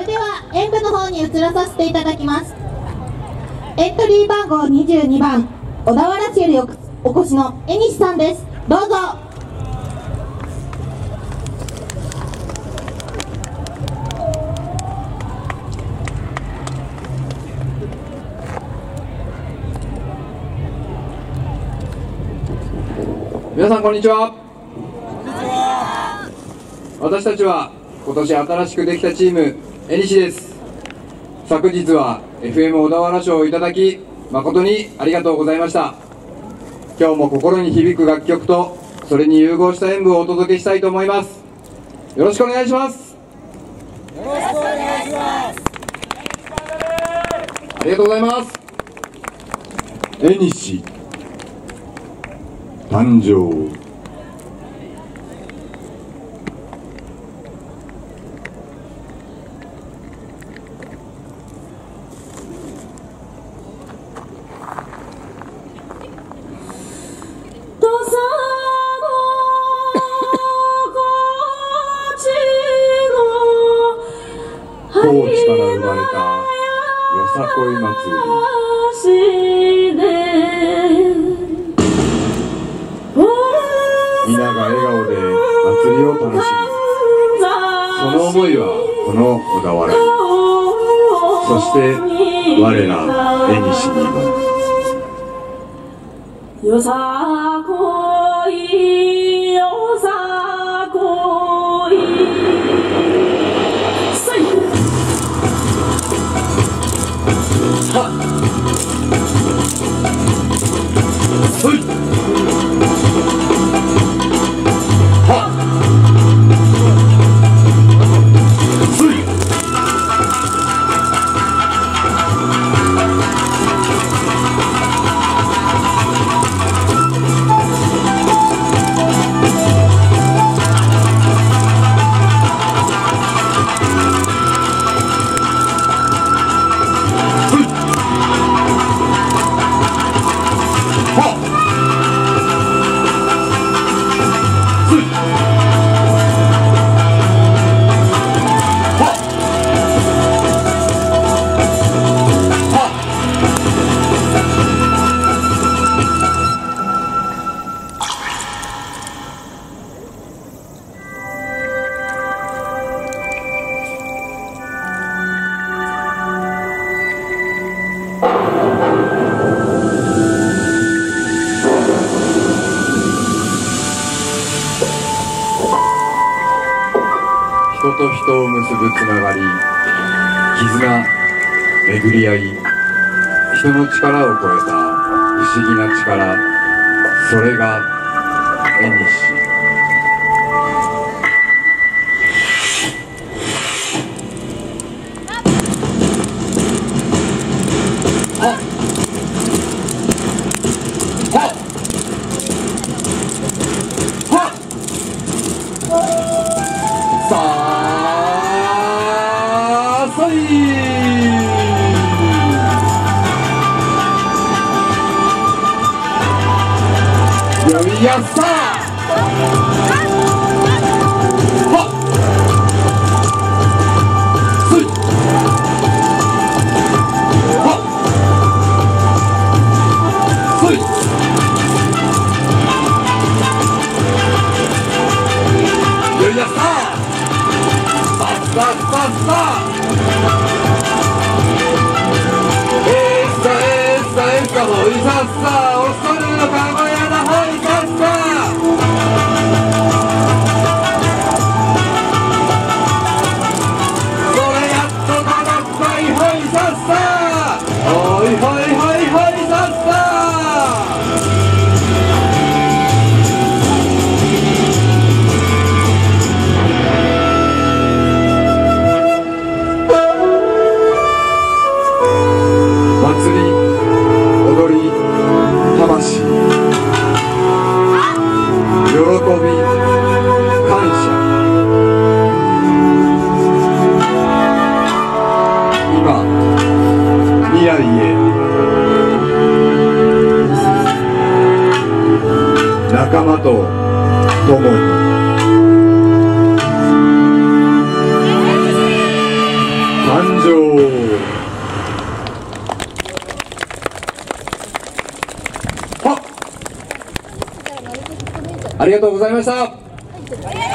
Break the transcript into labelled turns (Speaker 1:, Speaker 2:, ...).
Speaker 1: れでは演舞の方に移らさせていただきます。エントリー番号22番小田原市よりお越しの江西さんです。どうぞ。
Speaker 2: 皆さんこんにちは。私たちは今年新しくできたチームえにしです。昨日は FM 小田原賞をいただき誠にありがとうございました。今日も心に響く楽曲とそれに融合した演舞をお届けしたいと思います。よろしくお願いします。よろしくお願いします。ありがとうございます。
Speaker 3: 縁西誕生生まれた。よさこい祭り。皆が笑顔で祭りを楽しむ。その思いはこの小田原。そして我ら縁西にも
Speaker 4: よさこい
Speaker 3: 人と人を結ぶつながり絆巡り合い人の力を超えた不思議な力それが縁西はっ。あそいえーさ仲間と共に。誕生ありがとうございました。